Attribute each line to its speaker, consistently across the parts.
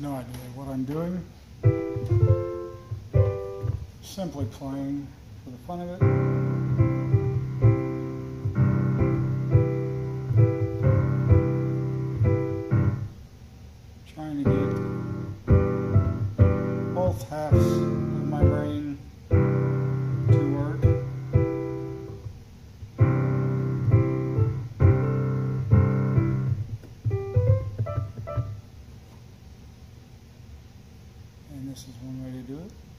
Speaker 1: no idea what I'm doing. Simply playing for the fun of it. One way to do it.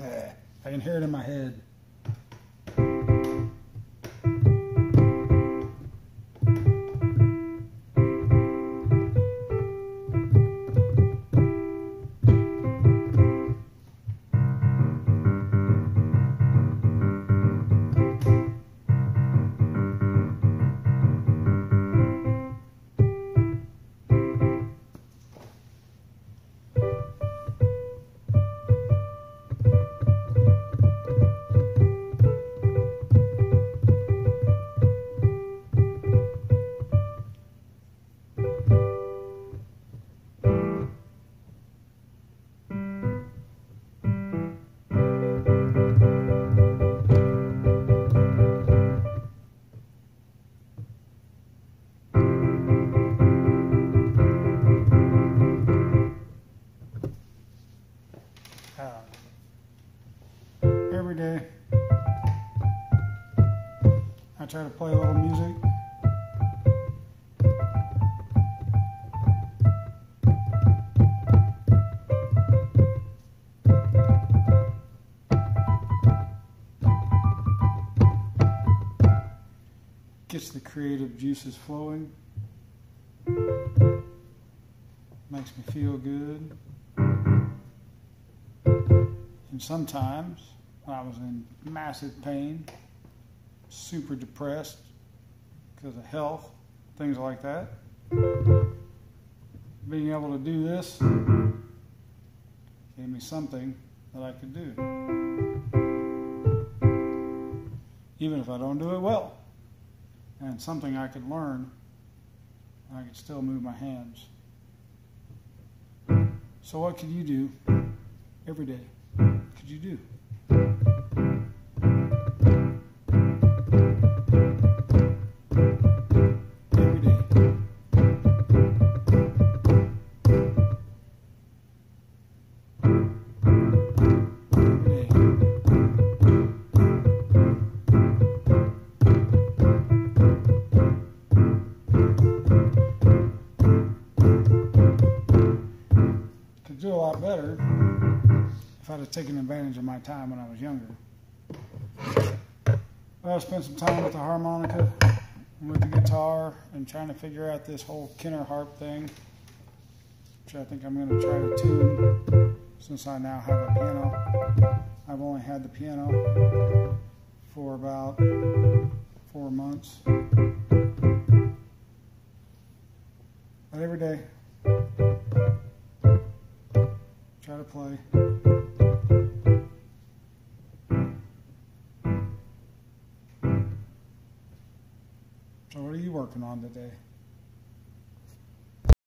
Speaker 1: I can hear it in my head. Try to play a little music. Gets the creative juices flowing. Makes me feel good. And sometimes when I was in massive pain, super depressed because of health, things like that, being able to do this gave me something that I could do. Even if I don't do it well. And something I could learn, I could still move my hands. So, what could you do every day? could you do? If I'd have taken advantage of my time when I was younger. I spent some time with the harmonica, with the guitar, and trying to figure out this whole Kenner harp thing, which I think I'm going to try to tune since I now have a piano. I've only had the piano for about four months. But every day, try to play. working on today?